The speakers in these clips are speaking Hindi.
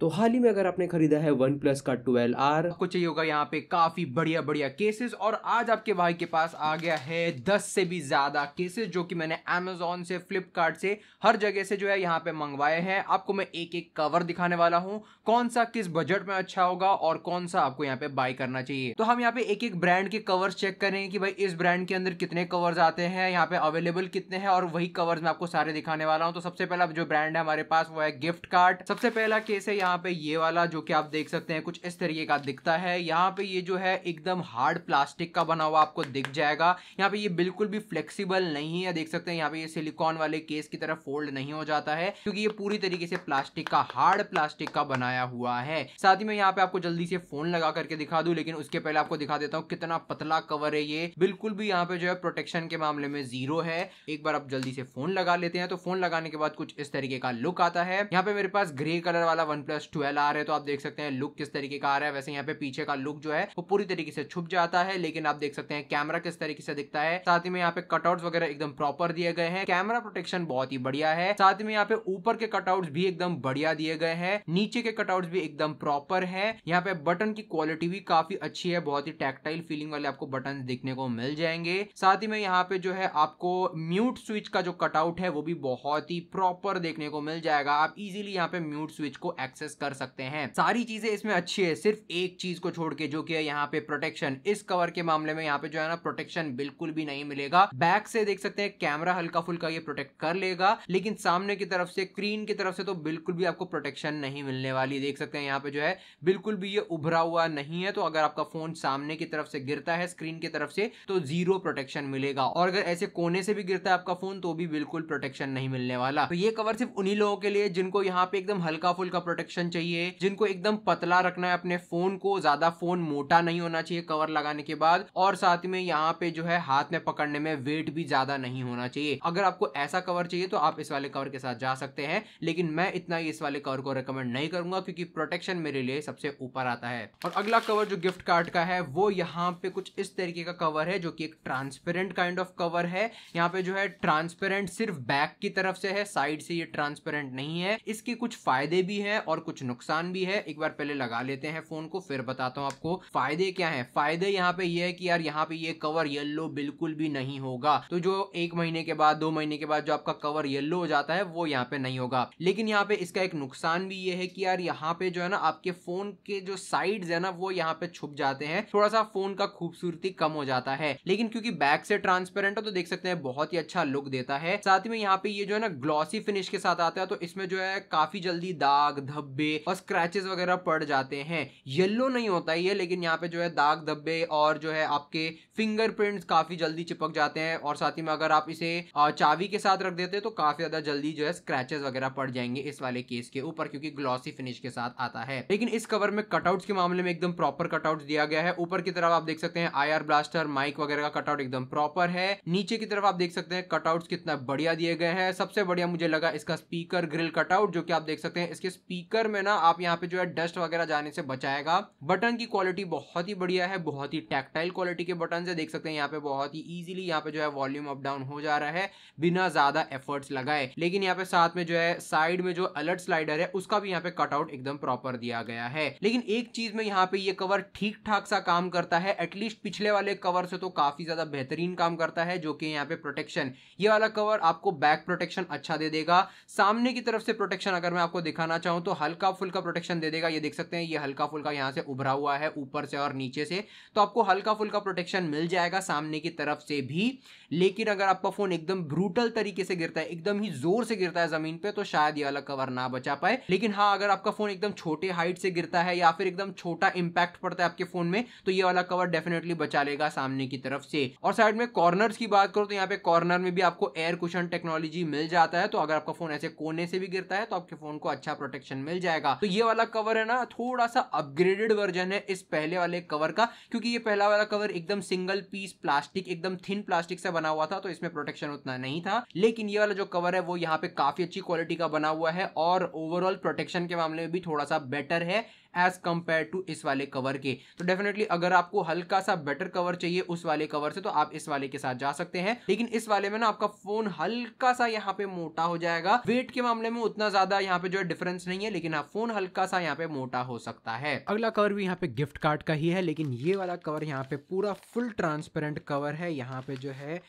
तो हाल ही में अगर आपने खरीदा है वन प्लस का ट्वेल्व आर। आपको चाहिए होगा यहाँ पे काफ़ी बढ़िया बढ़िया केसेस और आज आपके भाई के पास आ गया है दस से भी ज़्यादा केसेस जो कि मैंने अमेजोन से फ्लिपकार्ट से, हर जगह से जो है यहाँ पे मंगवाए हैं। आपको मैं एक एक कवर दिखाने वाला हूँ। कौन सा किस बजट में अच्छा होगा और कौन सा आपको यहाँ पे बाय करना चाहिए। तो हम यहाँ पे एक एक ब्रांड के कवर्स चेक करेंगे कि भाई इस ब्रांड के अंदर कितने कवर्स आते हैं, यहाँ पे अवेलेबल कितने हैं और वही कवर्स मैं आपको सारे दिखाने वाला हूँ। तो सबसे पहला जो ब्रांड है हमारे पास वो है गिफ्ट कार्ड सबसे पहला केस है यहाँ पे ये वाला जो कि आप देख सकते हैं, कुछ इस तरीके का दिखता है। यहाँ पे ये जो है एकदम हार्ड प्लास्टिक का बना हुआ आपको दिख जाएगा। यहाँ पे ये बिल्कुल भी फ्लेक्सिबल नहीं है, देख सकते हैं। यहाँ पे ये सिलिकॉन वाले केस की तरह फोल्ड नहीं हो जाता है, क्योंकि ये पूरी तरीके से प्लास्टिक का, हार्ड प्लास्टिक का बनाया हुआ है। साथ ही में यहाँ पे आपको जल्दी से फ़ोन लगा करके दिखा दू, लेकिन उसके पहले आपको दिखा देता हूँ कितना पतला कवर है ये। बिल्कुल भी यहाँ पे जो है प्रोटेक्शन के मामले में ज़ीरो है। एक बार आप जल्दी से फ़ोन लगा लेते हैं तो फ़ोन लगाने के बाद कुछ इस तरीके का लुक आता है। यहाँ पे मेरे पास ग्रे कलर वाला वन ट्वेल्व आ रहा है तो आप देख सकते हैं लुक किस तरीके का आ रहा है। वैसे यहाँ पे पीछे का लुक जो है, वो पूरी तरीके से छुप जाता है, लेकिन आप देख सकते हैं कैमरा किस तरीके से दिखता है। साथ ही में यहाँ पे कटआउट वगैरह एकदम प्रॉपर दिए गए हैं। कैमरा प्रोटेक्शन बहुत ही बढ़िया है। साथ में यहाँ पे ऊपर के कटआउट भी एकदम बढ़िया दिए गए हैं। नीचे के कटआउट भी एकदम प्रॉपर है। यहाँ पे बटन की क्वालिटी भी काफ़ी अच्छी है। बहुत ही टैक्टाइल फीलिंग वाले आपको बटन देखने को मिल जाएँगे। साथ ही में यहाँ पे जो है, आपको म्यूट स्विच का जो कटआउट है, वो भी बहुत ही प्रॉपर देखने को मिल जाएगा। आप इजीली यहाँ पे म्यूट स्विच को एक्सेस कर सकते हैं। सारी चीज़ें इसमें अच्छी है, सिर्फ़ एक चीज़ को छोड़ के, जो कि है यहाँ पे प्रोटेक्शन इस कवर के मामले में यहाँ पे जो है ना प्रोटेक्शन बिल्कुल भी नहीं मिलेगा। बैक से देख सकते हैं कैमरा हल्का फुल्का ये प्रोटेक्ट कर लेगा, लेकिन सामने की तरफ़ से स्क्रीन की तरफ़ से तो बिल्कुल भी आपको प्रोटेक्शन नहीं मिलने वाली। देख सकते हैं यहाँ पे जो है, बिल्कुल भी ये उभरा हुआ नहीं है तो अगर आपका फ़ोन सामने की तरफ़ से गिरता है स्क्रीन की तरफ़ से तो ज़ीरो प्रोटेक्शन मिलेगा। और अगर ऐसे कोने से भी गिरता है आपका फ़ोन तो भी बिल्कुल प्रोटेक्शन नहीं मिलने वाला। तो ये कवर सिर्फ़ उन्हीं लोगों के लिए, जिनको यहाँ पे एकदम हल्का फुल्का प्रोटेक्शन चाहिए, जिनको एकदम पतला रखना है अपने फ़ोन को, ज़्यादा फ़ोन मोटा नहीं होना चाहिए कवर लगाने के बाद, और साथ में यहाँ पे जो है हाथ में पकड़ने में वेट भी ज़्यादा नहीं होना चाहिए। अगर आपको ऐसा कवर चाहिए तो आप इस वाले कवर के साथ जा सकते हैं, लेकिन मैं इतना इस वाले कवर को रिकमेंड नहीं करूँगा, क्योंकि प्रोटेक्शन मेरे लिए सबसे ऊपर आता है। और अगला कवर जो गिफ्ट कार्ड का है, वो यहाँ पे कुछ इस तरीके का कवर है, जो कि एक ट्रांसपेरेंट काइंड ऑफ़ कवर है। यहाँ पे जो है ट्रांसपेरेंट सिर्फ़ बैक की तरफ़ से है साइड से ये ट्रांसपेरेंट नहीं है। इसके कुछ फ़ायदे भी है और कुछ नुकसान भी है, एक बार पहले लगा लेते हैं फ़ोन को, फिर बताता हूँ आपको फ़ायदे क्या है। फ़ायदे यहाँ पे ये है कि यार, यहाँ पे ये कवर येल्लो बिल्कुल भी नहीं होगा। तो जो एक महीने के बाद, दो महीने के बाद जो आपका कवर येल्लो हो जाता है, वो यहाँ पे नहीं होगा। लेकिन यहाँ पे इसका एक नुकसान भी ये है कि यार, यहाँ पे जो है ना, आपके फ़ोन के जो साइड है ना, वो यहाँ पे छुप जाते हैं। थोड़ा सा फ़ोन का खूबसूरती कम हो जाता है। लेकिन क्योंकि बैक से ट्रांसपेरेंट हो तो देख सकते हैं, बहुत ही अच्छा लुक देता है। साथ ही में यहाँ पे ये जो है ना ग्लॉसी फिनिश के साथ आता है तो इसमें जो है, काफ़ी जल्दी दाग, धब्बे और स्क्रैचेस वगैरह पड़ जाते हैं। येल्लो नहीं होता ये, लेकिन यहाँ पे जो है दाग धब्बे और जो है आपके फिंगरप्रिंट्स काफ़ी जल्दी चिपक जाते हैं और साथ ही में अगर आप इसे चाबी के साथ रख देते हैं तो काफ़ी ज़्यादा जल्दी जो है स्क्रैचेस वगैरह पड़ जाएँगे इस वाले केस के ऊपर क्योंकि ग्लॉसी फिनिश के साथ आता है। लेकिन इस कवर में कटआउट्स के मामले में एकदम प्रॉपर कटआउट दिया गया है। ऊपर की तरफ़ आप देख सकते हैं आईआर ब्लास्टर माइक वगैरह का कटआउट एकदम प्रॉपर है। नीचे की तरफ़ आप देख सकते हैं कटआउट कितना बढ़िया दिए गए हैं। सबसे बढ़िया मुझे लगा इसका स्पीकर ग्रिल कटआउट जो कि आप देख सकते हैं इसके स्पीकर में ना आप यहाँ पे जो है डस्ट वगैरह जाने से बचाएगा। बटन की क्वालिटी बहुत ही बढ़िया है, बहुत ही टैक्टाइल क्वालिटी के बटन से देख सकते हैं यहाँ पे बहुत ही इजीली यहाँ पे जो है वॉल्यूम अप डाउन हो जा रहा है, बिना ज़्यादा एफर्ट्स लगाए। लेकिन यहाँ पे साथ में जो है साइड में जो अलर्ट स्लाइडर है, उसका भी यहाँ पे कटआउट एकदम प्रॉपर दिया गया है। लेकिन एक चीज़ में यहाँ पे ये कवर ठीक ठाक सा काम करता है एटलीस्ट पिछले वाले कवर से तो काफ़ी ज़्यादा बेहतरीन काम करता है, जो कि यहाँ पे प्रोटेक्शन ये वाला कवर आपको बैक प्रोटेक्शन अच्छा दे देगा। सामने की तरफ़ से प्रोटेक्शन अगर मैं आपको दिखाना चाहूँ तो हल्का फुल्का प्रोटेक्शन दे देगा। ये देख सकते हैं, ये हल्का फुल्का यहाँ से उभरा हुआ है, ऊपर से और नीचे से। तो आपको हल्का फुल्का प्रोटेक्शन मिल जाएगा सामने की तरफ़ से भी। लेकिन अगर आपका फ़ोन एकदम ब्रूटल तरीके से गिरता है, एकदम ही ज़ोर से गिरता है ज़मीन पे तो शायद ये वाला कवर ना बचा पाए। लेकिन हाँ अगर आपका फ़ोन एकदम छोटे हाइट से गिरता है या फिर एकदम छोटा इंपैक्ट पड़ता है आपके फ़ोन में तो ये वाला कवर डेफिनेटली बचा लेगा सामने की तरफ़ से। और साइड में कॉर्नर्स की बात करो तो यहाँ पे कॉर्नर में भी आपको एयर कुशन टेक्नोलॉजी मिल जाता है। तो अगर आपका फ़ोन ऐसे कोने से भी गिरता है तो आपके फ़ोन को अच्छा प्रोटेक्शन मिल जाएगा। तो ये वाला कवर है ना थोड़ा सा अपग्रेडेड वर्जन है इस पहले वाले कवर का, क्योंकि ये पहला वाला कवर एकदम सिंगल पीस प्लास्टिक एकदम थिन प्लास्टिक से बना हुआ था तो इसमें प्रोटेक्शन उतना नहीं था। लेकिन ये वाला जो कवर है, वो यहाँ पे काफ़ी अच्छी क्वालिटी का बना हुआ है और ओवरऑल प्रोटेक्शन के मामले में भी थोड़ा सा बेटर है। एज कंपेयर टू इस वाले कवर के। तो डेफिनेटली अगर आपको हल्का सा बेटर कवर चाहिए उस वाले कवर से तो आप इस वाले के साथ जा सकते हैं। लेकिन इस वाले में ना आपका फ़ोन हल्का सा यहाँ पे मोटा हो जाएगा। वेट के मामले में उतना ज़्यादा यहाँ पे जो है डिफरेंस नहीं है, लेकिन हाँ फ़ोन हल्का सा यहाँ पे मोटा हो सकता है। अगला कवर भी यहाँ पे गिफ्ट कार्ड का ही है, लेकिन ये वाला कवर यहाँ पे पूरा फुल ट्रांसपेरेंट कवर है। यहाँ पे जो है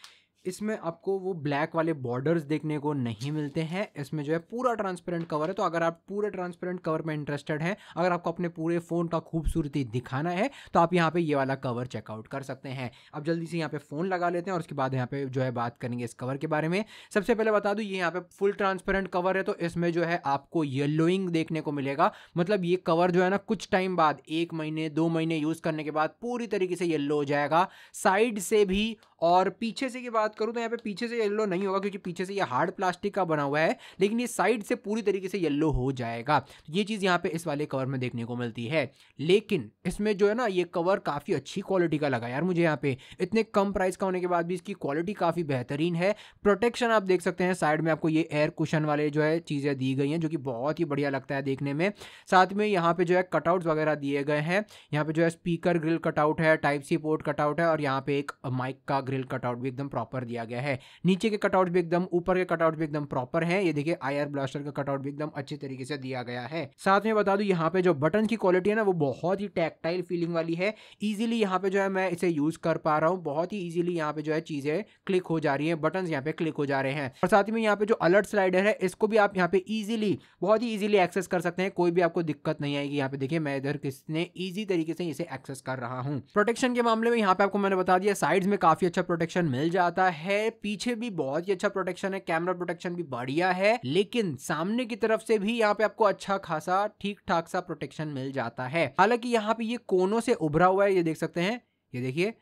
इसमें आपको वो ब्लैक वाले बॉर्डर्स देखने को नहीं मिलते हैं। इसमें जो है पूरा ट्रांसपेरेंट कवर है। तो अगर आप पूरे ट्रांसपेरेंट कवर में इंटरेस्टेड हैं, अगर आपको अपने पूरे फ़ोन का खूबसूरती दिखाना है तो आप यहाँ पे ये वाला कवर चेकआउट कर सकते हैं। अब जल्दी से यहाँ पे फ़ोन लगा लेते हैं और उसके बाद यहाँ पे जो है बात करेंगे इस कवर के बारे में। सबसे पहले बता दूँ, ये यहाँ पे फुल ट्रांसपेरेंट कवर है तो इसमें जो है आपको येलोइंग देखने को मिलेगा। मतलब ये कवर जो है ना, कुछ टाइम बाद, एक महीने, दो महीने यूज़ करने के बाद पूरी तरीके से येल्लो हो जाएगा। साइड से भी और पीछे से की बात करूँ तो यहाँ पे पीछे से येलो नहीं होगा क्योंकि पीछे से ये हार्ड प्लास्टिक का बना हुआ है, लेकिन ये साइड से पूरी तरीके से येलो हो जाएगा। तो ये चीज़ यहाँ पे इस वाले कवर में देखने को मिलती है। लेकिन इसमें जो है ना, ये कवर काफ़ी अच्छी क्वालिटी का लगा यार मुझे यहाँ पे। इतने कम प्राइस का होने के बाद भी इसकी क्वालिटी काफ़ी बेहतरीन है। प्रोटेक्शन आप देख सकते हैं साइड में आपको ये एयर कुशन वाले जो है चीज़ें दी गई हैं, जो कि बहुत ही बढ़िया लगता है देखने में। साथ में यहाँ पे जो है कटआउट वगैरह दिए गए हैं। यहाँ पे जो है स्पीकर ग्रिल कटआउट है टाइप सी पोर्ट कटआउट है और यहाँ पे एक माइक का ग्रिल कटआउट भी एकदम प्रॉपर दिया गया है। नीचे के कटआउट भी एकदम, ऊपर के कटआउट भी एकदम प्रॉपर है। ये देखिए आई आर ब्लास्टर का कटआउट भी एकदम अच्छे तरीके से दिया गया है। साथ में बता दूँ, यहाँ पे जो बटन की क्वालिटी है ना, वो बहुत ही टैक्टाइल फीलिंग वाली है। इजीली यहाँ पे जो है, मैं इसे यूज़ कर पा रहा हूँ। बहुत ही इजीली यहाँ पे जो है, चीज़ें क्लिक हो जा रही है। बटन यहाँ पे क्लिक हो जा रहे हैं। और साथ में यहाँ पे जो अलर्ट स्लाइडर है, इसको भी आप यहाँ पे इजिली बहुत ही इजिली एक्सेस कर सकते हैं। कोई भी आपको दिक्कत नहीं आएगी। यहाँ पे देखिए, मैं इधर किसने ईजी तरीके से इसे एक्सेस कर रहा हूँ। प्रोटेक्शन के मामले में यहाँ पे आपको मैंने बता दिया साइड्स में काफ़ी अच्छा प्रोटेक्शन मिल जाता है, पीछे भी बहुत ही अच्छा प्रोटेक्शन है कैमरा प्रोटेक्शन भी बढ़िया है, लेकिन सामने की तरफ़ से भी यहाँ पे आपको अच्छा खासा ठीक ठाक सा प्रोटेक्शन मिल जाता है। हालाँकि यहाँ पे ये कोनों से उभरा हुआ है, ये देख सकते हैं, ये देखिए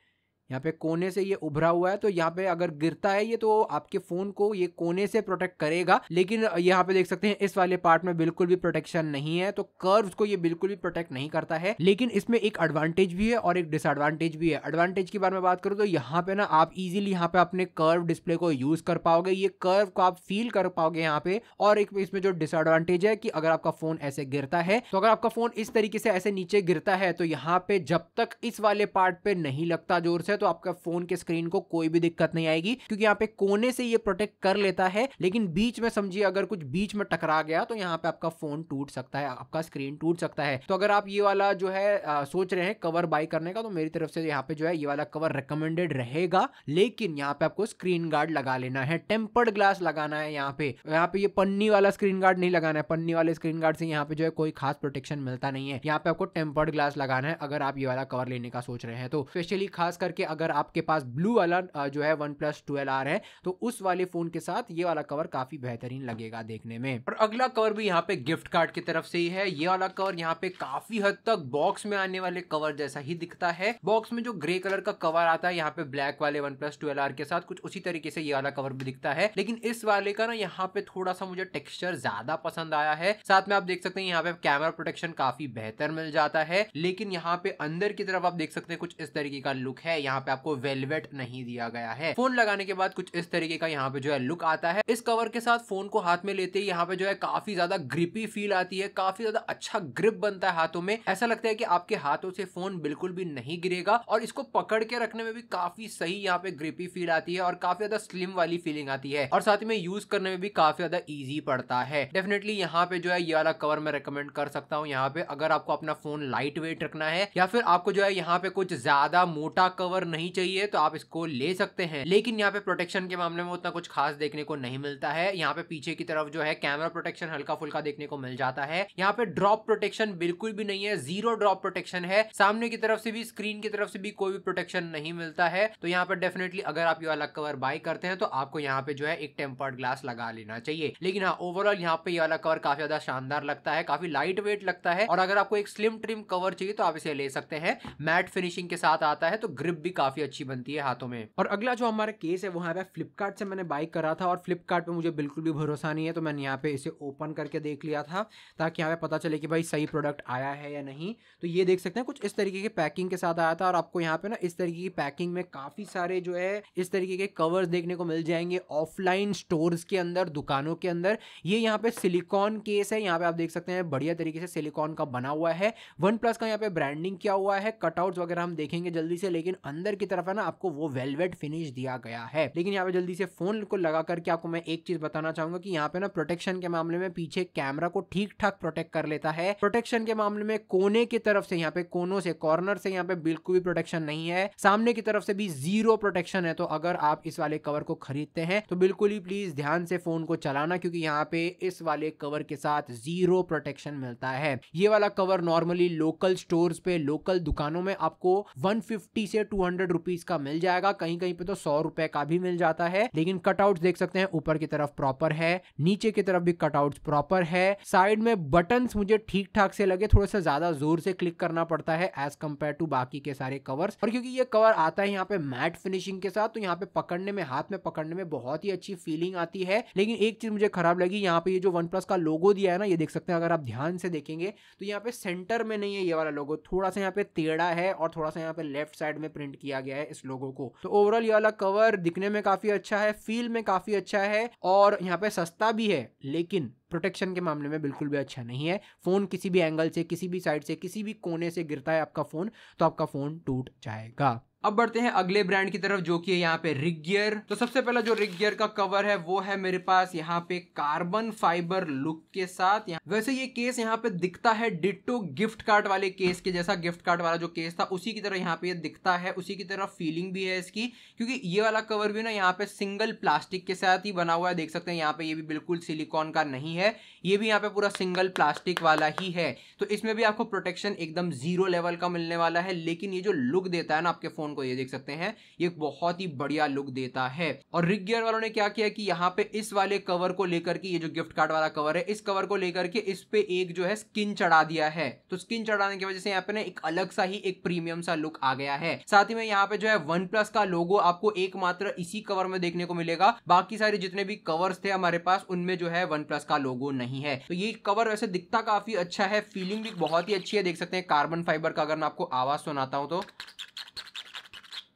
यहाँ पे कोने से ये उभरा हुआ है तो यहाँ पे अगर गिरता है ये तो आपके फ़ोन को ये कोने से प्रोटेक्ट करेगा। लेकिन यहाँ पे देख सकते हैं, इस वाले पार्ट में बिल्कुल भी प्रोटेक्शन नहीं है तो कर्व को ये बिल्कुल भी प्रोटेक्ट नहीं करता है। लेकिन इसमें एक एडवांटेज भी है और एक डिसएडवांटेज भी है। एडवांटेज की बारे में बात करूँ तो यहाँ पे ना आप इजिली यहाँ पे अपने कर्व डिस्प्ले को यूज़ कर पाओगे। ये कर्व को आप फील कर पाओगे यहाँ पे। और एक इसमें जो डिसएडवांटेज है कि अगर आपका फ़ोन ऐसे गिरता है तो अगर आपका फ़ोन इस तरीके से ऐसे नीचे गिरता है तो यहाँ पे जब तक इस वाले पार्ट पे नहीं लगता ज़ोर से है तो आपका फ़ोन के स्क्रीन को कोई भी दिक्कत नहीं आएगी क्योंकि यहाँ पे कोने से ये प्रोटेक्ट कर लेता है लेकिन बीच में समझिए अगर कुछ बीच में टकरा गया तो यहाँ पे आपका फ़ोन टूट सकता है आपका स्क्रीन टूट सकता है। तो अगर आप ये वाला जो है आ, सोच रहे हैं कवर बाई करने का तो मेरी तरफ़ से यहाँ पे जो है ये वाला कवर रिकमेंडेड रहेगा लेकिन यहाँ पे आपको स्क्रीन गार्ड लगा लेना है टेम्पर्ड ग्लास लगाना है यहाँ पे। यहाँ पे ये पन्नी वाला स्क्रीन गार्ड नहीं लगाना है पन्नी वाले स्क्रीन गार्ड से यहाँ पे जो है कोई खास प्रोटेक्शन मिलता नहीं है। यहाँ पे आपको टेम्पर्ड ग्लास लगाना है अगर आप ये वाला कवर लेने का सोच रहे हैं तो स्पेशली खास करके अगर आपके पास ब्लू वाला जो है वन प्लस ट्वेल्व आर है तो उस वाले फ़ोन के साथ ये वाला कवर काफ़ी बेहतरीन लगेगा देखने में। और अगला कवर भी यहाँ पे गिफ्ट कार्ड की तरफ़ से ही है। ये वाला कवर यहाँ पे काफ़ी हद तक बॉक्स में आने वाले कवर जैसा ही दिखता है। बॉक्स में जो ग्रे कलर का कवर आता है, यहाँ पे ब्लैक वाले वन प्लस के साथ कुछ उसी तरीके से ये वाला कवर भी दिखता है। लेकिन इस वाले का ना यहाँ पे थोड़ा सा मुझे टेक्सचर ज़्यादा पसंद आया है। साथ में आप देख सकते हैं यहाँ पे कैमरा प्रोटेक्शन काफ़ी बेहतर मिल जाता है। लेकिन यहाँ पे अंदर की तरफ़ आप देख सकते हैं कुछ इस तरीके का लुक है। यहाँ पे आपको वेलवेट नहीं दिया गया है। फ़ोन लगाने के बाद कुछ इस तरीके का यहाँ पे जो है लुक आता है। इस कवर के साथ फ़ोन को हाथ में लेते ही यहाँ पे जो है काफ़ी ज़्यादा ग्रिपी फील आती है, काफ़ी ज़्यादा अच्छा ग्रिप बनता है हाथों में। ऐसा लगता है कि आपके हाथों से फ़ोन बिल्कुल भी नहीं गिरेगा और इसको पकड़ के रखने में भी काफ़ी सही यहाँ पे ग्रिपी फील आती है और काफ़ी ज़्यादा स्लिम वाली फीलिंग आती है और साथ में यूज़ करने में भी काफ़ी ज़्यादा ईजी पड़ता है। डेफिनेटली यहाँ पे जो है ये वाला कवर मैं रिकमेंड कर सकता हूँ यहाँ पे। अगर आपको अपना फ़ोन लाइट वेट रखना है या फिर आपको जो है यहाँ पे कुछ ज़्यादा मोटा कवर नहीं चाहिए तो आप इसको ले सकते हैं। लेकिन यहाँ पे प्रोटेक्शन के मामले में उतना कुछ खास देखने को नहीं मिलता है। यहाँ पे पीछे की तरफ़ जो है कैमरा प्रोटेक्शन हल्का फुल्का देखने को मिल जाता है। यहाँ पे ड्रॉप प्रोटेक्शन बिल्कुल भी नहीं है ज़ीरो ड्रॉप प्रोटेक्शन है। सामने की तरफ़ से भी स्क्रीन की तरफ़ से भी कोई भी प्रोटेक्शन नहीं मिलता है। तो यहाँ पे डेफिनेटली अगर आप ये वाला कवर बाय करते हैं तो आपको यहाँ पे जो है एक टेम्पर्ड ग्लास लगा लेना चाहिए। लेकिन हाँ ओवरऑल यहाँ पे ये वाला कवर काफ़ी ज़्यादा शानदार लगता है, काफ़ी लाइट वेट लगता है। और अगर आपको एक स्लिम ट्रिम कवर चाहिए तो आप इसे ले सकते हैं। मैट फिनिशिंग के साथ आता है तो ग्रिप भी काफ़ी अच्छी बनती है हाथों में। और अगला जो हमारा केस है, वो यहाँ पे फ्लिपकार्ट से मैंने बाइक करा था और फ्लिपकार्ट पे मुझे बिल्कुल भी भरोसा नहीं है तो मैंने यहाँ पे इसे ओपन करके देख लिया था, ताकि यहाँ पे पता चले कि भाई सही प्रोडक्ट आया है या नहीं। तो ये देख सकते हैं, कुछ इस तरीके के पैकिंग के साथ आया था और आपको यहाँ पे ना इस तरीके की पैकिंग में काफ़ी सारे जो है, इस तरीके के कवर्स देखने को मिल जाएँगे ऑफलाइन स्टोर्स के अंदर, दुकानों के अंदर। ये यहाँ पे सिलिकॉन केस है, यहाँ पे आप देख सकते हैं, बढ़िया तरीके से सिलिकॉन का बना हुआ है। वन प्लस का यहाँ पे ब्रांडिंग किया हुआ है कटआउट वगैरह हम देखेंगे जल्दी से, लेकिन अंदर अंदर की तरफ़ है ना, आपको वो वेलवेट फिनिश दिया गया है। लेकिन यहाँ पे जल्दी से फ़ोन को लगा करके आपको मैं एक चीज़ बताना चाहूँगा कि यहाँ पे ना प्रोटेक्शन के मामले में पीछे कैमरा को ठीक ठाक प्रोटेक्ट कर लेता है। प्रोटेक्शन के मामले में कोने की तरफ़ से यहाँ पे, कोनों से कॉर्नर से यहाँ पे बिल्कुल भी प्रोटेक्शन नहीं है। सामने की तरफ़ से भी ज़ीरो प्रोटेक्शन है तो अगर आप इस वाले कवर को खरीदते हैं तो बिल्कुल ही प्लीज़ ध्यान से फ़ोन को चलाना, क्योंकि यहाँ पे इस वाले कवर के साथ ज़ीरो प्रोटेक्शन मिलता है। ये वाला कवर नॉर्मली लोकल स्टोर्स पे लोकल दुकानों में आपको 150 से 200 रुपीस का मिल जाएगा। कहीं कहीं पे तो सौ रुपए का भी मिल जाता है। लेकिन कटआउट देख सकते हैं, ऊपर की तरफ़ प्रॉपर है, नीचे की तरफ़ भी कटआउट प्रॉपर है। साइड में बटन मुझे ठीक ठाक से लगे, थोड़ा सा ज़्यादा ज़ोर से क्लिक करना पड़ता है एज कंपेयर टू बाकी के सारे कवर्स और क्योंकि ये कवर आता है यहाँ पे मैट फिनिशिंग के साथ तो यहाँ पे पकड़ने में, हाथ में पकड़ने में बहुत ही अच्छी फीलिंग आती है। लेकिन एक चीज़ मुझे खराब लगी, यहाँ पे ये जो वन प्लस का लोगो दिया है ना, ये देख सकते हैं, अगर आप ध्यान से देखेंगे तो यहाँ पे सेंटर में नहीं है ये वाला लोगो थोड़ा सा यहाँ पे टेढ़ा है और थोड़ा सा यहाँ पे लेफ़्ट साइड में प्रिंट किया गया है इस लोगो को। तो ओवरऑल ये वाला कवर दिखने में काफ़ी अच्छा है फील में काफ़ी अच्छा है और यहाँ पे सस्ता भी है, लेकिन प्रोटेक्शन के मामले में बिल्कुल भी अच्छा नहीं है। फ़ोन किसी भी एंगल से, किसी भी साइड से, किसी भी कोने से गिरता है आपका फ़ोन तो आपका फ़ोन टूट जाएगा। अब बढ़ते हैं अगले ब्रांड की तरफ़, जो कि है यहाँ पे रिगियर तो सबसे पहला जो रिगियर का कवर है, वो है मेरे पास यहाँ पे कार्बन फाइबर लुक के साथ। वैसे ये केस यहाँ पे दिखता है डिट्टो गिफ्ट कार्ड वाले केस के जैसा गिफ्ट कार्ड वाला जो केस था, उसी की तरह यहाँ पे ये दिखता है, उसी की तरह फीलिंग भी है इसकी। क्योंकि ये वाला कवर भी ना यहाँ पे सिंगल प्लास्टिक के साथ ही बना हुआ है, देख सकते हैं यहाँ पे ये भी बिल्कुल सिलिकॉन का नहीं है, ये भी यहाँ पे पूरा सिंगल प्लास्टिक वाला ही है। तो इसमें भी आपको प्रोटेक्शन एकदम ज़ीरो लेवल का मिलने वाला है, लेकिन ये जो लुक देता है ना आपके फ़ोन को ये देख सकते हैं, ये बहुत ही बढ़िया लुक देता है। और रिग गियर वालों ने क्या किया कि यहाँ पे इस वाले कवर को लेकर के, ये जो गिफ्ट कार्ड वाला कवर है, इस कवर को लेकर के इस पे एक जो है स्किन चढ़ा दिया है। तो स्किन चढ़ाने की वजह से यहाँ पे ना एक अलग सा ही एक प्रीमियम सा लुक आ गया है। साथ ही में यहाँ पे जो है वन प्लस का लोगो आपको एकमात्र इसी कवर में देखने को मिलेगा। बाकी सारे जितने भी कवर्स थे हमारे पास, उनमें जो है वन प्लस का लोगो नहीं है। तो ये कवर वैसे दिखता काफ़ी अच्छा है फीलिंग भी बहुत ही अच्छी है। देख सकते हैं कार्बन फाइबर का अगर मैं आपको आवाज़ सुनाता हूँ तो।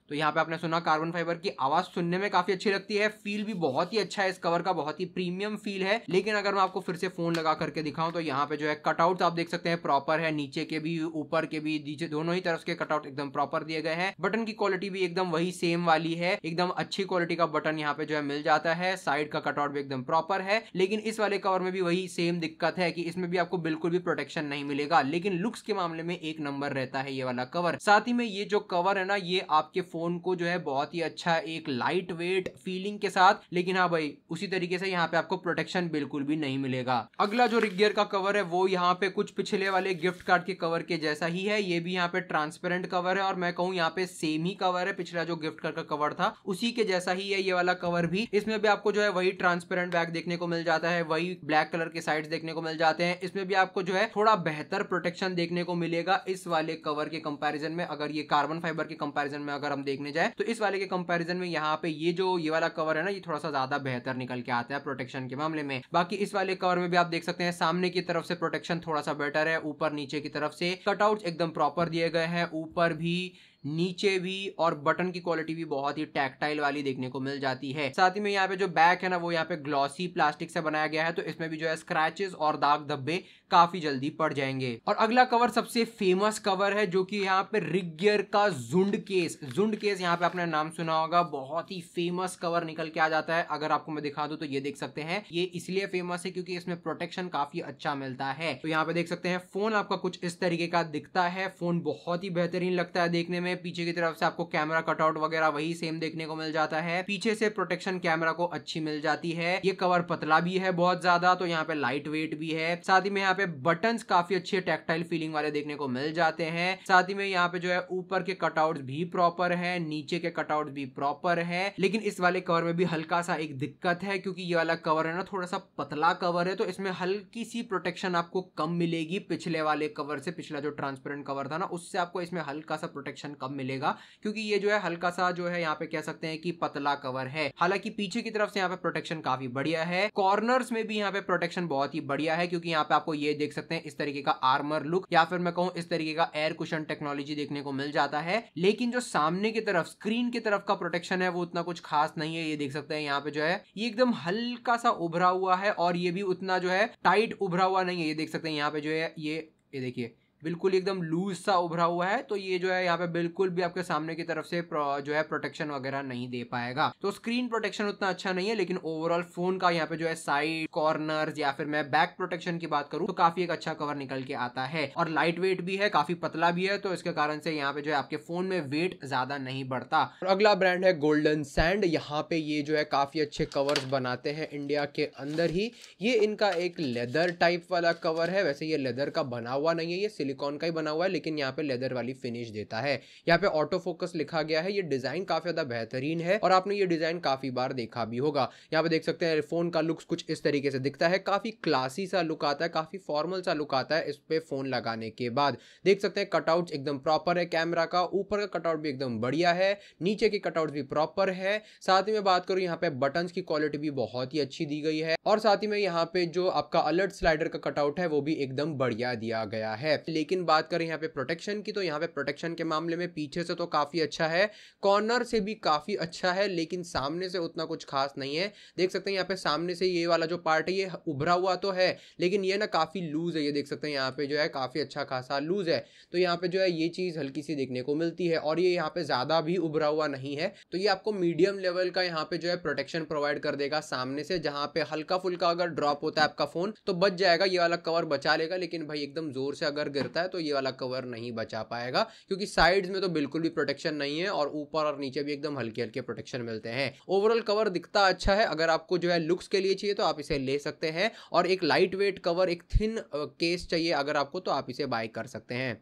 तो यहाँ पे आपने सुना कार्बन फाइबर की आवाज़ सुनने में काफ़ी अच्छी लगती है। फील भी बहुत ही अच्छा है। इस कवर का बहुत ही प्रीमियम फील है। लेकिन अगर मैं आपको फिर से फ़ोन लगा करके दिखाऊँ तो यहाँ पे जो है कटआउट आप देख सकते हैं। प्रॉपर है, नीचे के भी, ऊपर के भी, नीचे दोनों ही तरफ़ के कटआउट एकदम प्रॉपर दिए गए हैं। बटन की क्वालिटी भी एकदम वही सेम वाली है। एकदम अच्छी क्वालिटी का बटन यहाँ पे जो है मिल जाता है। साइड का कटआउट भी एकदम प्रॉपर है। लेकिन इस वाले कवर में भी वही सेम दिक्कत है कि इसमें भी आपको बिल्कुल भी प्रोटेक्शन नहीं मिलेगा। लेकिन लुक्स के मामले में एक नंबर रहता है ये वाला कवर साथ ही में ये जो कवर है ना, ये आपके फ़ोन को जो है बहुत ही अच्छा एक लाइट वेट फीलिंग के साथ, लेकिन हाँ भाई, उसी तरीके से यहाँ पे आपको प्रोटेक्शन बिल्कुल भी नहीं मिलेगा। अगला जो रिगियर का कवर है, वो यहाँ पे कुछ पिछले वाले गिफ्ट कार्ड के कवर के जैसा ही है। ये भी यहाँ पे ट्रांसपेरेंट कवर है और मैं कहूँ यहाँ पे सेम ही कवर है, पिछला जो गिफ्ट कार्ड का कवर था, उसी के जैसा ही है ये वाला कवर भी। इसमें भी आपको जो है वही ट्रांसपेरेंट बैग देखने को मिल जाता है, वही ब्लैक कलर के साइड देखने को मिल जाते हैं। इसमें भी आपको जो है थोड़ा बेहतर प्रोटेक्शन देखने को मिलेगा इस वाले कवर के कंपैरिजन में। अगर ये कार्बन फाइबर के कंपैरिजन में अगर हम देखने जाए तो इस वाले के कंपेरिजन में यहाँ पे ये जो ये वाला कवर है ना, ये थोड़ा सा ज़्यादा बेहतर निकल के आता है प्रोटेक्शन के मामले में। बाकी इस वाले कवर में भी आप देख सकते हैं, सामने की तरफ़ से प्रोटेक्शन थोड़ा सा बेटर है, ऊपर नीचे की तरफ़ से कटआउट एकदम प्रॉपर दिए गए हैं, ऊपर भी नीचे भी और बटन की क्वालिटी भी बहुत ही टैक्टाइल वाली देखने को मिल जाती है। साथ ही में यहाँ पे जो बैक है ना, वो यहाँ पे ग्लॉसी प्लास्टिक से बनाया गया है तो इसमें भी जो है स्क्रैचेस और दाग धब्बे काफ़ी जल्दी पड़ जाएँगे। और अगला कवर सबसे फ़ेमस कवर है, जो कि यहाँ पे रिगियर का जुंड केस जुंड केस यहाँ पे आपने नाम सुना होगा, बहुत ही फ़ेमस कवर निकल के आ जाता है। अगर आपको मैं दिखा दू तो ये देख सकते हैं। ये इसलिए फ़ेमस है क्योंकि इसमें प्रोटेक्शन काफ़ी अच्छा मिलता है। तो यहाँ पे देख सकते हैं फ़ोन आपका कुछ इस तरीके का दिखता है। फ़ोन बहुत ही बेहतरीन लगता है देखने में। में पीछे की तरफ़ से आपको कैमरा कटआउट वगैरह वही सेम देखने को मिल जाता है। पीछे से प्रोटेक्शन कैमरा को अच्छी मिल जाती है। ये कवर पतला भी है बहुत ज़्यादा तो यहाँ पे लाइट वेट भी है। साथ ही में यहाँ पे बटन काफ़ी अच्छे टेक्टाइल फीलिंग वाले देखने को मिल जाते हैं। साथ ही में यहाँ पे जो है ऊपर के कटआउट भी प्रॉपर है, नीचे के कटआउट भी प्रॉपर है। लेकिन इस वाले कवर में भी हल्का सा एक दिक्कत है, क्योंकि ये वाला कवर है ना थोड़ा सा पतला कवर है तो इसमें हल्की सी प्रोटेक्शन आपको कम मिलेगी। पिछले वाले कवर से, पिछला जो ट्रांसपेरेंट कवर था ना, उससे आपको इसमें हल्का सा प्रोटेक्शन कम मिलेगा, क्योंकि ये जो है हल्का सा जो है यहाँ पे कह सकते हैं कि पतला कवर है। हालाँकि पीछे की तरफ़ से यहाँ पे प्रोटेक्शन काफ़ी बढ़िया है। कॉर्नर्स में भी यहाँ पे प्रोटेक्शन बहुत ही बढ़िया है, क्योंकि यहाँ पे आपको ये देख सकते हैं इस तरीके का आर्मर लुक या फिर मैं कहूँ इस तरीके का एयर कुशन टेक्नोलॉजी देखने को मिल जाता है। लेकिन जो सामने की तरफ़ स्क्रीन की तरफ़ का प्रोटेक्शन है, वो उतना कुछ खास नहीं है। ये देख सकते हैं यहाँ पे जो है, ये एकदम हल्का सा उभरा हुआ है, और ये भी उतना जो है टाइट उभरा हुआ नहीं है। ये देख सकते हैं यहाँ पे जो है, ये ये देखिए बिल्कुल एकदम लूज सा उभरा हुआ है तो ये जो है यहाँ पे बिल्कुल भी आपके सामने की तरफ़ से जो है प्रोटेक्शन वगैरह नहीं दे पाएगा। तो स्क्रीन प्रोटेक्शन उतना अच्छा नहीं है, लेकिन ओवरऑल फ़ोन का यहाँ पे जो है साइड कॉर्नर या फिर मैं बैक प्रोटेक्शन की बात करूँ तो काफ़ी एक अच्छा कवर निकल के आता है। और लाइट वेट भी है, काफ़ी पतला भी है तो इसके कारण से यहाँ पे जो है आपके फ़ोन में वेट ज़्यादा नहीं बढ़ता। और अगला ब्रांड है गोल्डन सैंड यहाँ पे ये जो है काफ़ी अच्छे कवर्स बनाते हैं इंडिया के अंदर ही। ये इनका एक लेदर टाइप वाला कवर है, वैसे ये लेदर का बना हुआ नहीं है, ये सिलिकॉन का ही बना हुआ है, लेकिन यहाँ पे लेदर वाली फिनिश देता है। यहाँ पे ऑटो फोकस लिखा गया है, ये डिज़ाइन काफ़ी ज़्यादा बेहतरीन है, और आपने ये डिज़ाइन काफ़ी बार देखा भी होगा। यहाँ पे देख सकते हैं फ़ोन का लुक्स कुछ इस तरीके से दिखता है, काफ़ी क्लासी सा लुक आता है, काफ़ी फॉर्मल सा लुक आता है इस पे फ़ोन लगाने के बाद। देख सकते हैं कटआउट एकदम प्रॉपर है कैमरा का, ऊपर का कटआउट भी एकदम बढ़िया है, नीचे की कटआउट भी प्रॉपर है। साथ ही में बात करूँ, यहाँ पे बटन की क्वालिटी भी बहुत ही अच्छी दी गई है, और साथ ही में यहाँ पे जो आपका अलर्ट स्लाइडर का कटआउट है, वो भी एकदम बढ़िया दिया गया है। लेकिन बात करें यहाँ पे प्रोटेक्शन की तो यहाँ पे प्रोटेक्शन के मामले में पीछे से तो काफ़ी अच्छा है कॉर्नर से भी काफ़ी अच्छा है, लेकिन सामने से उतना कुछ खास नहीं है। देख सकते हैं यहाँ पे सामने से ये वाला जो पार्ट है, ये उभरा हुआ तो है, लेकिन ये ना काफ़ी लूज है, ये देख सकते हैं यहाँ पे जो है काफ़ी अच्छा खासा लूज है। तो यहाँ पे जो है ये चीज़ हल्की सी देखने को मिलती है, और ये यहाँ पे ज़्यादा भी उभरा हुआ नहीं है। तो ये आपको मीडियम लेवल का यहाँ पे जो है प्रोटेक्शन प्रोवाइड कर देगा सामने से, जहाँ पे हल्का फुल्का अगर ड्रॉप होता है आपका फ़ोन तो बच जाएगा, ये वाला कवर बचा लेगा, लेकिन भाई एकदम ज़ोर से अगर गिरता है तो ये वाला कवर नहीं बचा पाएगा, क्योंकि साइड्स में तो बिल्कुल भी प्रोटेक्शन नहीं है और ऊपर और नीचे भी एकदम हल्के हल्के प्रोटेक्शन मिलते हैं। ओवरऑल कवर दिखता अच्छा है, अगर आपको जो है लुक्स के लिए चाहिए तो आप इसे ले सकते हैं, और एक लाइट वेट कवर एक थिन केस चाहिए अगर आपको तो आप इसे बाय कर सकते हैं।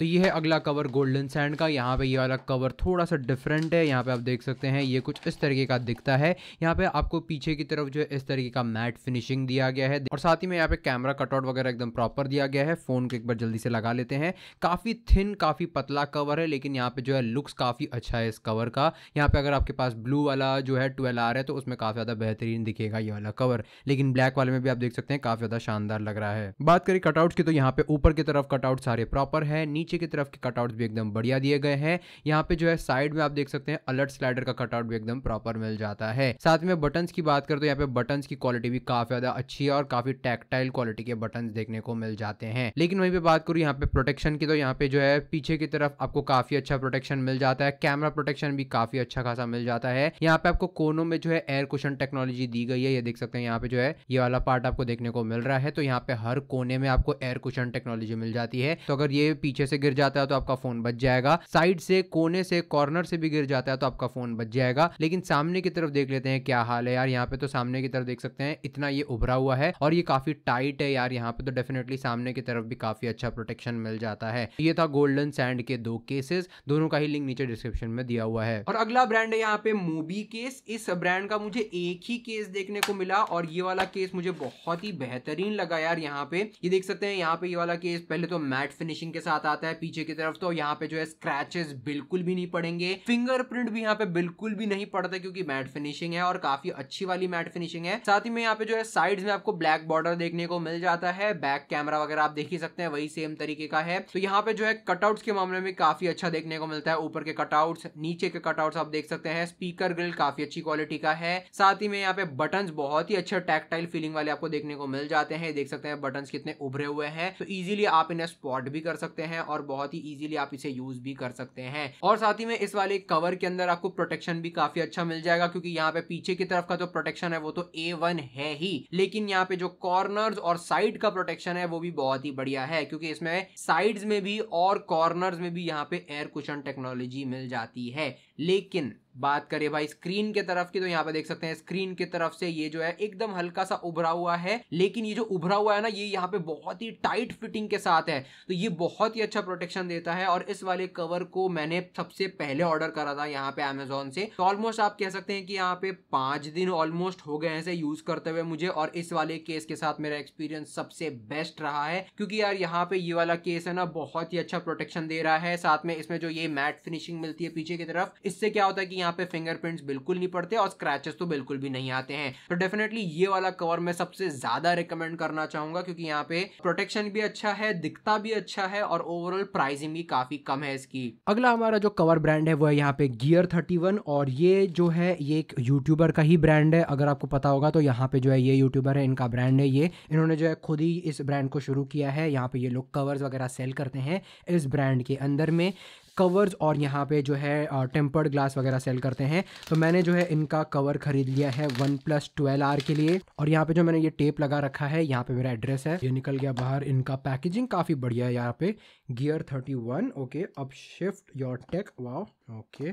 तो ये है अगला कवर गोल्डन सैंड का। यहाँ पे ये वाला कवर थोड़ा सा डिफरेंट है। यहाँ पे आप देख सकते हैं, ये कुछ इस तरीके का दिखता है। यहाँ पे आपको पीछे की तरफ़ जो है, इस तरीके का मैट फिनिशिंग दिया गया है। और साथ ही में यहाँ पे कैमरा कटआउट वगैरह एकदम प्रॉपर दिया गया है। फ़ोन को एक बार जल्दी से लगा लेते हैं। काफ़ी थिन काफ़ी पतला कवर है, लेकिन यहाँ पे जो है लुक्स काफ़ी अच्छा है इस कवर का। यहाँ पे अगर आपके पास ब्लू वाला जो है ट्वेल्व आर है तो उसमें काफ़ी ज़्यादा बेहतरीन दिखेगा ये वाला कवर लेकिन ब्लैक वाले में भी आप देख सकते हैं, काफ़ी ज़्यादा शानदार लग रहा है। बात करें कटआउट की तो यहाँ पे ऊपर की तरफ़ कटआउट सारे प्रॉपर है। नीचे की तरफ़ के कटआउट भी एकदम बढ़िया दिए गए हैं। यहाँ पे जो है साइड में आप देख सकते हैं, अलर्ट स्लाइडर का कटआउट भी एकदम प्रॉपर मिल जाता है। साथ में बटन की बात करें तो यहाँ पे बटन की क्वालिटी भी काफ़ी ज़्यादा अच्छी है और काफ़ी टेक्टाइल क्वालिटी के बटन देखने को मिल जाते हैं। लेकिन वहीं पे बात करूँ यहाँ पे प्रोटेक्शन की तो यहाँ पे जो है पीछे की तरफ़ आपको काफ़ी अच्छा प्रोटेक्शन मिल जाता है। कैमरा प्रोटेक्शन भी काफ़ी अच्छा खासा मिल जाता है। यहाँ पे आपको कोनों में जो है एयर कुशन टेक्नोलॉजी दी गई है, ये देख सकते हैं यहाँ पे जो है ये वाला पार्ट आपको देखने को मिल रहा है। तो यहाँ पे हर कोने में आपको एयर कुशन टेक्नोलॉजी मिल जाती है। तो अगर ये पीछे से गिर जाता है तो आपका फ़ोन बच जाएगा। साइड से, कोने से, कॉर्नर से भी गिर जाता है तो आपका फ़ोन बच जाएगा। लेकिन सामने की तरफ़ देख लेते हैं क्या हाल है यार। यहाँ पे तो सामने की तरफ़ देख सकते हैं, इतना ये उभरा हुआ है और ये काफ़ी टाइट है यार। यहाँ पे तो डेफिनेटली सामने की तरफ़ भी काफ़ी अच्छा प्रोटेक्शन मिल जाता है। ये था गोल्डन सैंड के दो केसेस दोनों का ही लिंक नीचे डिस्क्रिप्शन में दिया हुआ है। और अगला ब्रांड है यहाँ पे मूबी केस इस ब्रांड का मुझे एक ही केस देखने को मिला और ये वाला केस मुझे बहुत ही बेहतरीन लगा यार यहाँ पे। ये देख सकते हैं, यहाँ पे ये वाला केस पहले तो मैट फिनिशिंग के साथ आता है पीछे की तरफ़ तो यहाँ पे जो है स्क्रैचेस बिल्कुल भी नहीं पड़ेंगे। फिंगरप्रिंट भी यहाँ पे बिल्कुल भी नहीं पड़ता क्योंकि मैट फिनिशिंग है और काफ़ी अच्छी वाली मैट फिनिशिंग है। साथ ही में यहाँ पे जो है साइड में आपको ब्लैक बॉर्डर देखने को मिल जाता है। बैक कैमरा वगैरह आप देख ही सकते हैं, वही सेम तरीके का है। तो यहाँ पे जो है कटआउट्स के मामले में काफ़ी अच्छा देखने को मिलता है। ऊपर के कटआउट्स नीचे के कटआउट्स आप देख सकते हैं। स्पीकर ग्रिल काफ़ी अच्छी क्वालिटी का है। साथ ही में यहाँ पे बटन बहुत ही अच्छे टैक्टाइल फीलिंग वाले आपको देखने को मिल जाते हैं। देख सकते हैं बटन कितने उभरे हुए हैं। तो इजीली आप इन्हें स्पॉट भी कर सकते हैं और बहुत ही इजीली आप इसे यूज़ भी कर सकते हैं। और साथ ही में इस वाले कवर के अंदर आपको प्रोटेक्शन भी काफ़ी अच्छा मिल जाएगा, क्योंकि यहाँ पे पीछे की तरफ़ का जो प्रोटेक्शन है, वो तो ए वन है ही। लेकिन यहाँ पे जो कॉर्नर और साइड का प्रोटेक्शन है, वो भी बहुत ही बढ़िया है, क्योंकि इसमें साइड में भी और कॉर्नर में भी यहाँ पे एयर कुशन टेक्नोलॉजी मिल जाती है। लेकिन बात करें भाई स्क्रीन के तरफ़ की तो यहाँ पे देख सकते हैं स्क्रीन की तरफ़ से ये जो है एकदम हल्का सा उभरा हुआ है, लेकिन ये जो उभरा हुआ है ना, ये यहाँ पे बहुत ही टाइट फिटिंग के साथ है। तो ये बहुत ही अच्छा प्रोटेक्शन देता है और इस वाले कवर को मैंने सबसे पहले ऑर्डर करा था यहाँ पे अमेजोन से। तो ऑलमोस्ट आप कह सकते हैं कि यहाँ पे पाँच दिन ऑलमोस्ट हो गए ऐसे यूज़ करते हुए मुझे और इस वाले केस के साथ मेरा एक्सपीरियंस सबसे बेस्ट रहा है, क्योंकि यार यहाँ पे ये वाला केस है ना, बहुत ही अच्छा प्रोटेक्शन दे रहा है। साथ में इसमें जो ये मैट फिनिशिंग मिलती है पीछे की तरफ़ इससे क्या होता है कि यहाँ पे फिंगरप्रिंट्स बिल्कुल नहीं पड़ते और स्क्रैचेस तो बिल्कुल भी नहीं आते हैं। तो डेफिनेटली ये वाला कवर मैं सबसे ज़्यादा रिकमेंड करना चाहूँगा क्योंकि यहाँ पे प्रोटेक्शन भी अच्छा है, दिखता भी अच्छा है और ओवरऑल प्राइसिंग भी काफ़ी कम है इसकी। अगला हमारा जो कवर ब्रांड है वो है यहाँ पे गियर थर्टी और ये जो है, ये एक यूट्यूबर का ही ब्रांड है। अगर आपको पता होगा तो यहाँ पे जो है ये यूट्यूबर है, इनका ब्रांड है ये। इन्होंने जो है खुद ही इस ब्रांड को शुरू किया है। यहाँ पे ये लोग कवर्स वगैरह सेल करते हैं इस ब्रांड के अंदर में। कवर्स और यहाँ पे जो है टेम्पर्ड ग्लास वगैरह सेल करते हैं। तो मैंने जो है इनका कवर खरीद लिया है वन प्लस ट्वेल्व आर के लिए। और यहाँ पे जो मैंने ये टेप लगा रखा है, यहाँ पे मेरा एड्रेस है। ये निकल गया बाहर इनका पैकेजिंग काफ़ी बढ़िया है यहाँ पे। गियर थर्टी वन ओके अब shift your tech wow okay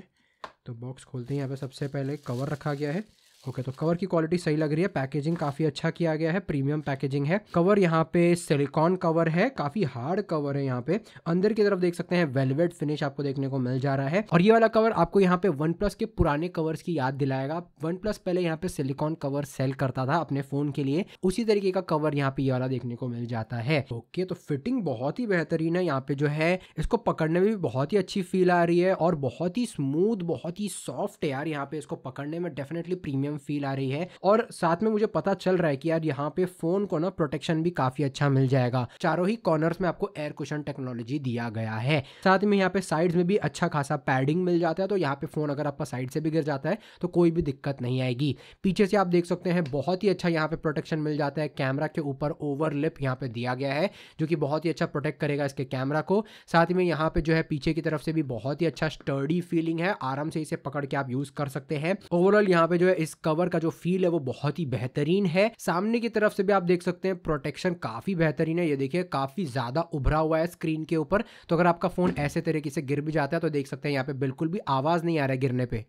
तो बॉक्स खोलते हैं। यहाँ पे सबसे पहले कवर रखा गया है। ओके तो कवर की क्वालिटी सही लग रही है। पैकेजिंग काफ़ी अच्छा किया गया है। प्रीमियम पैकेजिंग है। कवर यहाँ पे सिलिकॉन कवर है। काफ़ी हार्ड कवर है यहाँ पे। अंदर की तरफ़ देख सकते हैं वेलवेट फिनिश आपको देखने को मिल जा रहा है। और ये वाला कवर आपको यहाँ पे वन प्लस के पुराने कवर्स की याद दिलाएगा। वन प्लस पहले यहाँ पे सिलिकॉन कवर सेल करता था अपने फ़ोन के लिए। उसी तरीके का कवर यहाँ पे ये वाला देखने को मिल जाता है। ओके तो फिटिंग बहुत ही बेहतरीन है यहाँ पे जो है। इसको पकड़ने में भी बहुत ही अच्छी फील आ रही है और बहुत ही स्मूथ बहुत ही सॉफ्ट है यार यहाँ पे इसको पकड़ने में। डेफिनेटली प्रीमियम फील आ रही है। और साथ में मुझे पता चल रहा है कि यार यहाँ पे फ़ोन को ना प्रोटेक्शन भी काफ़ी अच्छा मिल जाएगा। चारों ही कॉर्नर्स में आपको एयर कुशन टेक्नोलॉजी दिया गया है। साथ में यहाँ पे साइड्स में भी अच्छा खासा पैडिंग मिल जाता है तो यहाँ पे फ़ोन अगर आपका साइड से भी गिर जाता है तो कोई भी दिक्कत नहीं आएगी। पीछे से आप देख सकते हैं, बहुत ही अच्छा यहाँ पे प्रोटेक्शन मिल जाता है। कैमरा के ऊपर ओवर लिप यहाँ पे दिया गया है, जो कि बहुत ही अच्छा प्रोटेक्ट करेगा इसके कैमरा को। साथ में यहाँ पे जो है पीछे की तरफ़ से भी बहुत ही अच्छा स्टर्डी फीलिंग है। आराम से इसे पकड़ के आप यूज़ कर सकते हैं। ओवरऑल यहाँ पे जो है इस कवर का जो फील है वो बहुत ही बेहतरीन है। सामने की तरफ़ से भी आप देख सकते हैं प्रोटेक्शन काफ़ी बेहतरीन है। ये देखिए, काफ़ी ज़्यादा उभरा हुआ है स्क्रीन के ऊपर। तो अगर आपका फ़ोन ऐसे तरीके से गिर भी जाता है तो देख सकते हैं यहाँ पे बिल्कुल भी आवाज़ नहीं आ रहा है गिरने पे।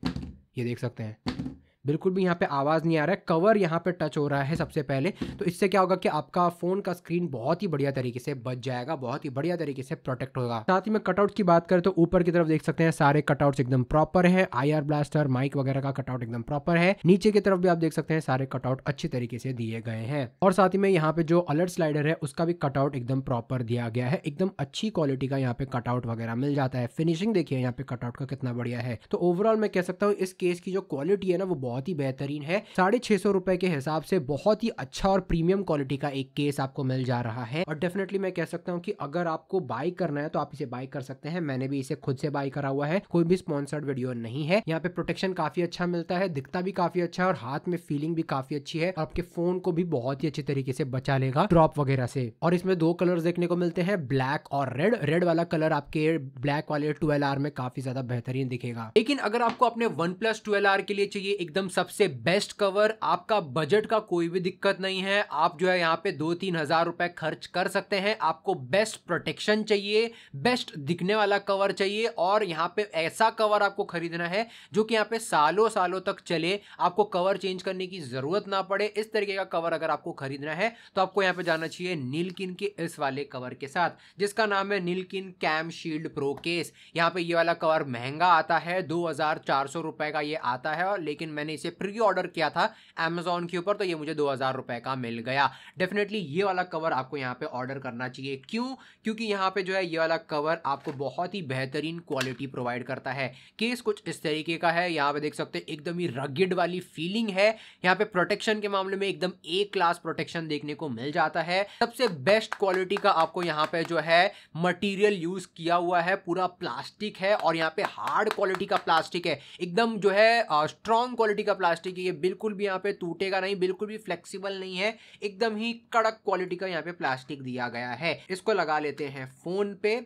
ये देख सकते हैं। बिल्कुल भी यहाँ पे आवाज़ नहीं आ रहा है। कवर यहाँ पे टच हो रहा है सबसे पहले। तो इससे क्या होगा कि आपका फ़ोन का स्क्रीन बहुत ही बढ़िया तरीके से बच जाएगा, बहुत ही बढ़िया तरीके से प्रोटेक्ट होगा। साथ ही में कटआउट की बात करें तो ऊपर की तरफ़ देख सकते हैं, सारे कटआउट्स एकदम प्रॉपर है। आईआर ब्लास्टर माइक वगैरह का कटआउट एकदम प्रॉपर है। नीचे की तरफ़ भी आप देख सकते हैं, सारे कटआउट अच्छी तरीके से दिए गए हैं। और साथ ही में यहाँ पे जो अलर्ट स्लाइडर है, उसका भी कटआउट एकदम प्रॉपर दिया गया है। एकदम अच्छी क्वालिटी का यहाँ पे कटआउट वगैरह मिल जाता है। फिनिशिंग देखिए, यहाँ पे कटआउट का कितना बढ़िया है। तो ओवरऑल मैं कह सकता हूँ, इस केस की जो क्वालिटी है ना, वो बहुत ही बेहतरीन है। साढ़े छह सौ रुपए के हिसाब से बहुत ही अच्छा और प्रीमियम क्वालिटी का एक केस आपको मिल जा रहा है। और डेफिनेटली मैं कह सकता हूँ कि अगर आपको बाई करना है तो आप इसे बाई कर सकते हैं। मैंने भी इसे खुद से बाई करा हुआ है। कोई भी स्पॉन्सर्ड वीडियो नहीं है। यहाँ पे प्रोटेक्शन काफ़ी अच्छा मिलता है, दिखता भी काफ़ी अच्छा है और हाथ में फीलिंग भी काफ़ी अच्छी है। और आपके फ़ोन को भी बहुत ही अच्छी तरीके से बचा लेगा ड्रॉप वगैरह से। और इसमें दो कलर देखने को मिलते हैं ब्लैक और रेड रेड वाला कलर आपके ब्लैक वाले ट्वेल्व आर में काफ़ी ज़्यादा बेहतरीन दिखेगा। लेकिन अगर आपको अपने वन प्लस ट्वेल्व आर के लिए चाहिए, एकदम सबसे बेस्ट कवर आपका बजट का कोई भी दिक्कत नहीं है। आप जो है यहाँ पे दो तीन हज़ार रुपए खर्च कर सकते हैं। आपको बेस्ट प्रोटेक्शन चाहिए बेस्ट दिखने वाला कवर चाहिए और यहाँ पे ऐसा कवर आपको खरीदना है जो कि यहाँ पे सालों सालों तक चले। आपको कवर चेंज करने की ज़रूरत ना पड़े। इस तरीके का कवर अगर आपको खरीदना है तो आपको यहाँ पे जाना चाहिए नीलकिन के इस वाले कवर के साथ, जिसका नाम है Nillkin cam shield pro case यहाँ पे ये वाला कवर महँगा आता है, दो हज़ार चार सौ रुपए का ये आता है और लेकिन मैंने इसे प्री ऑर्डर किया था अमेजोन के ऊपर तो ये मुझे दो हज़ार रुपए का मिल गया। डेफिनेटली ये वाला कवर आपको यहाँ पे ऑर्डर करना चाहिए। क्यों? क्योंकि यहाँ पे जो है, ये वाला कवर आपको बहुत ही बेहतरीन क्वालिटी प्रोवाइड करता है। केस कुछ इस तरीके का है, यहाँ पे देख सकते हैं, एकदम ही रगिड वाली फीलिंग है। यहाँ पे प्रोटेक्शन के मामले में एकदम ए क्लास प्रोटेक्शन देखने को मिल जाता है। सबसे बेस्ट क्वालिटी का आपको यहाँ पे जो है मटीरियल यूज़ किया हुआ है, पूरा प्लास्टिक है और यहाँ पे हार्ड क्वालिटी का प्लास्टिक है। एकदम जो है स्ट्रॉन्ग क्वालिटी का प्लास्टिक है, ये बिल्कुल भी यहाँ पे टूटेगा नहीं, बिल्कुल भी फ्लेक्सिबल नहीं है, एकदम ही कड़क क्वालिटी का यहाँ पे प्लास्टिक दिया गया है। इसको लगा लेते हैं फ़ोन पे।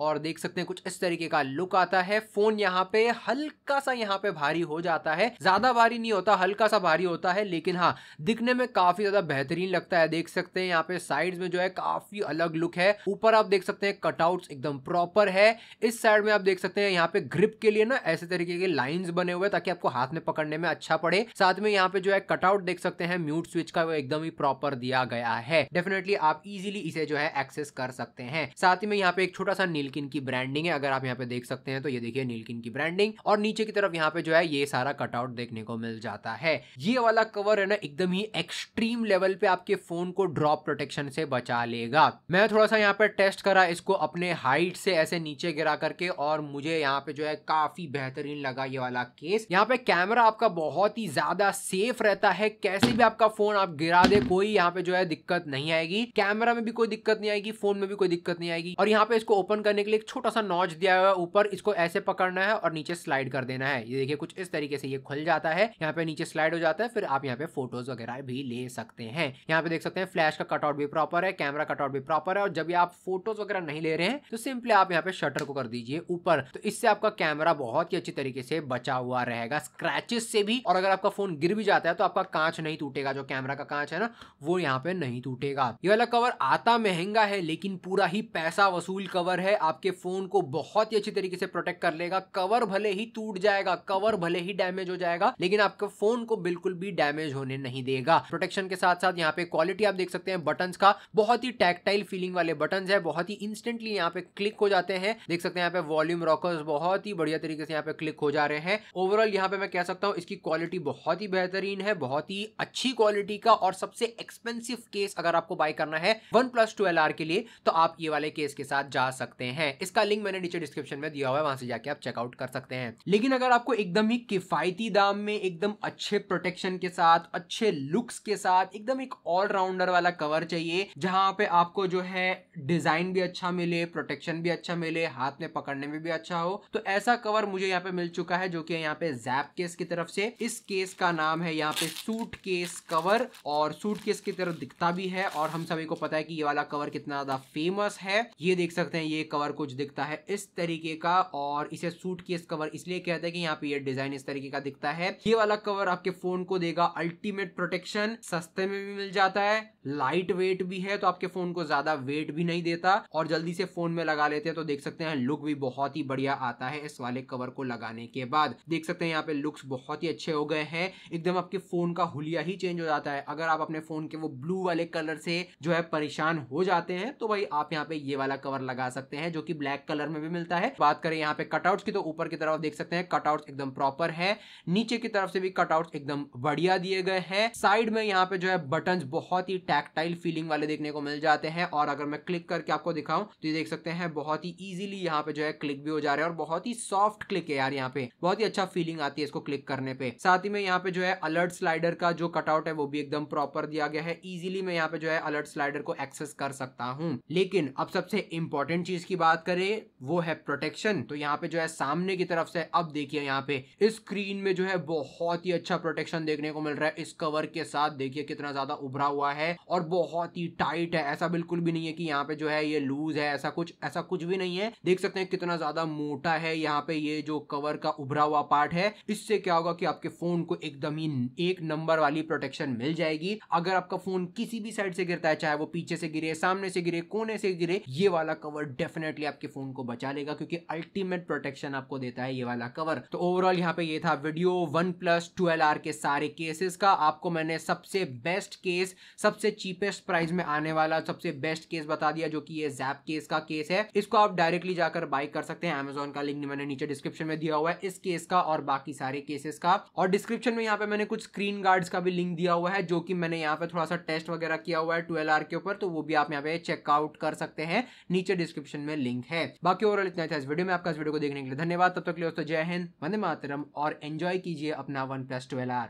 और देख सकते हैं कुछ इस तरीके का लुक आता है। फ़ोन यहाँ पे हल्का सा यहाँ पे भारी हो जाता है। ज़्यादा भारी नहीं होता, हल्का सा भारी होता है, लेकिन हाँ दिखने में काफ़ी ज़्यादा बेहतरीन लगता है। देख सकते हैं यहाँ पे साइड में जो है काफ़ी अलग लुक है। ऊपर आप देख सकते हैं कटआउट एकदम प्रॉपर है। इस साइड में आप देख सकते हैं यहाँ पे ग्रिप के लिए ना ऐसे तरीके के लाइन्स बने हुए ताकि आपको हाथ में पकड़ने में अच्छा पड़े। साथ में यहाँ पे जो है कटआउट देख सकते हैं, म्यूट स्विच का वो एकदम ही प्रॉपर दिया गया है। डेफिनेटली आप इजिली इसे जो है एक्सेस कर सकते हैं। साथ ही में यहाँ पे एक छोटा सा नील नीलकिन की ब्रांडिंग है, अगर आप यहाँ पे देख सकते हैं तो ये देखिए नीलकिन की ब्रांडिंग और नीचे की तरफ़ यहाँ पे जो है, ये सारा कटआउट देखने को मिल जाता है। ये वाला कवर है ना, एकदम ही एक्सट्रीम लेवल पे आपके फ़ोन को ड्रॉप प्रोटेक्शन से बचा लेगा। मैं थोड़ा सा यहाँ पे टेस्ट करा इसको अपने हाइट से ऐसे नीचे गिरा करके और मुझे यहाँ पे जो है, काफ़ी बेहतरीन लगा ये वाला केस यहाँ पे कैमरा आपका बहुत ही ज़्यादा सेफ़ रहता है। कैसे भी आपका फ़ोन आप गिरा दे, कोई यहाँ पे जो है दिक्कत नहीं आएगी। कैमरा में भी कोई दिक्कत नहीं आएगी फ़ोन में भी कोई दिक्कत नहीं आएगी। और यहाँ पे इसको ओपन करने के लिए एक छोटा सा नॉच दिया हुआ है ऊपर। इसको ऐसे पकड़ना है और नीचे स्लाइड कर देना है। ये देखिए, कुछ इस तरीके से ये खुल जाता है। यहाँ पे नीचे स्लाइड हो जाता है, फिर आप यहाँ पे फ़ोटोज़ वगैरह भी ले सकते हैं। यहाँ पे देख सकते हैं, फ्लैश का कटआउट भी प्रॉपर है, कैमरा कटआउट भी प्रॉपर है और जब आप फ़ोटोज़ वगैरह नहीं ले रहे हैं तो सिंपली आप यहाँ पे शटर को कर दीजिए ऊपर। तो इससे आपका कैमरा बहुत ही अच्छी तरीके से बचा हुआ रहेगा, स्क्रैचेस से भी। और अगर आपका फ़ोन गिर भी जाता है तो आपका कांच नहीं टूटेगा, जो कैमरा का कांच है ना, वो यहाँ पे नहीं टूटेगा। ये वाला कवर आता महँगा है, लेकिन पूरा ही पैसा वसूल कवर है। आपके फ़ोन को बहुत ही अच्छी तरीके से प्रोटेक्ट कर लेगा। कवर भले ही टूट जाएगा, कवर भले ही डैमेज हो जाएगा, लेकिन आपके फ़ोन को बिल्कुल भी डैमेज होने नहीं देगा। प्रोटेक्शन के साथ साथ यहाँ पे क्वालिटी आप देख सकते हैं बटन का। बहुत ही टैक्टाइल फीलिंग वाले बटन है, बहुत ही इंस्टेंटली यहाँ पे क्लिक हो जाते हैं। देख सकते हैं यहाँ पे वॉल्यूम रॉकर्स बहुत ही बढ़िया तरीके से यहाँ पे क्लिक हो जा रहे हैं। ओवरऑल यहाँ पे मैं कह सकता हूँ इसकी क्वालिटी बहुत ही बेहतरीन है, बहुत ही अच्छी क्वालिटी का और सबसे एक्सपेंसिव केस अगर आपको बाय करना है वन प्लस के लिए तो आप ये वाले केस के साथ जा सकते हैं। इसका लिंक मैंने नीचे डिस्क्रिप्शन में दिया हुआ है, वहाँ से जाके आप चेकआउट कर सकते हैं। लेकिन अगर आपको एकदम ही किफायती दाम में, एकदम अच्छे प्रोटेक्शन के साथ, अच्छे लुक्स के साथ, एकदम एक ऑलराउंडर वाला कवर चाहिए, जहाँ पे आपको जो है डिज़ाइन भी अच्छा मिले प्रोटेक्शन भी अच्छा मिले, हाथ में पकड़ने में भी अच्छा हो तो ऐसा कवर मुझे यहाँ पे मिल चुका है, जो कि यहाँ पे जैप केस की तरफ़ से। इस केस का नाम है यहाँ पे सूट केस कवर और सूट केस की तरफ़ दिखता भी है, और हम सभी को पता है कि ये वाला कवर कितना ज़्यादा फ़ेमस है। ये देख सकते हैं, ये कवर कुछ दिखता है इस तरीके का और इसे सूट केस कवर इसलिए कहते हैं कि यहाँ पे ये डिज़ाइन इस तरीके का दिखता है। ये वाला कवर आपके फ़ोन को देगा अल्टीमेट प्रोटेक्शन सस्ते में भी मिल जाता है। लाइट वेट भी है तो आपके फ़ोन को ज़्यादा वेट भी नहीं देता और जल्दी से फ़ोन में लगा लेते हैं तो देख सकते हैं लुक भी बहुत ही बढ़िया आता है इस वाले कवर को लगाने के बाद। देख सकते हैं यहाँ पे लुक्स बहुत ही अच्छे हो गए हैं। एकदम आपके फ़ोन का हुलिया ही चेंज हो जाता है। अगर आप अपने फ़ोन के वो ब्लू वाले कलर से जो है परेशान हो जाते हैं तो भाई आप यहाँ पे ये वाला कवर लगा सकते हैं जो कि ब्लैक कलर में भी मिलता है। बात करें यहाँ पे कटआउट्स की तो ऊपर की तरफ़ देख सकते हैं कटआउट्स एकदम प्रॉपर है। नीचे की तरफ़ से भी कटआउट्स एकदम बढ़िया दिए गए हैं। साइड में यहाँ पे जो है बटन बहुत ही टैक्टाइल फीलिंग वाले देखने को मिल जाते हैं और अगर मैं क्लिक करके आपको दिखाऊँ तो ये देख सकते हैं, बहुत ही इजीली यहाँ पे जो है क्लिक भी हो जा रहा है और बहुत ही सॉफ्ट क्लिक है यार यहाँ पे। बहुत ही अच्छा फीलिंग आती है इसको क्लिक करने पे। साथ ही में यहाँ पे जो है अलर्ट स्लाइडर का जो कटआउट है, वो भी एकदम प्रॉपर दिया गया है। इजीली मैं यहाँ पे जो है अलर्ट स्लाइडर को एक्सेस कर सकता हूँ। लेकिन अब सबसे इंपॉर्टेंट चीज़ की बात करें, वो है प्रोटेक्शन तो यहाँ पे जो है सामने की तरफ़ से, अब देखिए यहाँ पे स्क्रीन में जो है बहुत ही अच्छा प्रोटेक्शन देखने को मिल रहा है। इस कवर के साथ देखिए कितना ज़्यादा उभरा हुआ है। और बहुत ही टाइट है। ऐसा बिल्कुल भी नहीं है कि यहाँ पे जो है ये लूज है, ऐसा कुछ ऐसा कुछ भी नहीं है। देख सकते हैं कितना ज़्यादा मोटा है यहाँ पे ये जो कवर का उभरा हुआ पार्ट है। इससे क्या होगा कि आपके फ़ोन को एकदम ही एक नंबर वाली प्रोटेक्शन मिल जाएगी। अगर आपका फ़ोन किसी भी साइड से गिरता है, चाहे वो पीछे से गिरे, सामने से गिरे, कोने से गिरे, ये वाला कवर डेफिनेटली आपके फ़ोन को बचा लेगा क्योंकि अल्टीमेट प्रोटेक्शन आपको देता है ये वाला कवर तो ओवरऑल यहाँ पे ये था वीडियो वन प्लस के सारे केसेस का। आपको मैंने सबसे बेस्ट केस सबसे चीपेस्ट प्राइस में आने वाला सबसे बेस्ट केस बता दिया, जो कि ये जैप केस का केस है। इसको आप डायरेक्टली जाकर बाई कर सकते हैं। अमेजोन का लिंक मैंने नीचे डिस्क्रिप्शन में दिया हुआ है इस केस का और बाकी सारे केसेस का। और डिस्क्रिप्शन में यहाँ पे मैंने कुछ स्क्रीन गार्ड्स का भी लिंक दिया हुआ है, जो कि मैंने यहाँ पे थोड़ा सा टेस्ट वगैरह किया हुआ है ट्वेल्व के ऊपर तो वो भी आप यहाँ पे चेकआउट कर सकते हैं। नीचे डिस्क्रिप्शन में लिंक है। बाकी ओवरऑल इतना था इस वीडियो में। आपका इस वीडियो को देखने के लिए धन्यवाद। तब तक लिए दोस्तों, जय हिंद, वंदे मातरम और एंजॉय कीजिए अपना वन प्लस ट्वेल्व आर